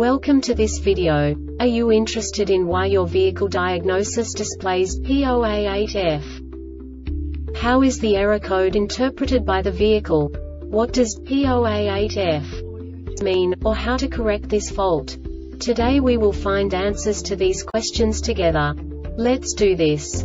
Welcome to this video. Are you interested in why your vehicle diagnosis displays P0A8F? How is the error code interpreted by the vehicle? What does P0A8F mean, or how to correct this fault? Today we will find answers to these questions together. Let's do this.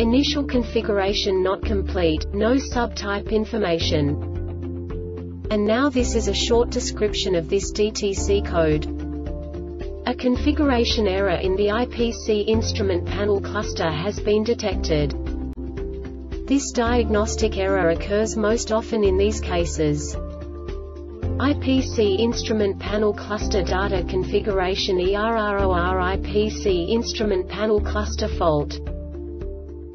Initial configuration not complete, no subtype information. And now this is a short description of this DTC code. A configuration error in the IPC instrument panel cluster has been detected. This diagnostic error occurs most often in these cases. IPC instrument panel cluster data configuration ERROR IPC instrument panel cluster fault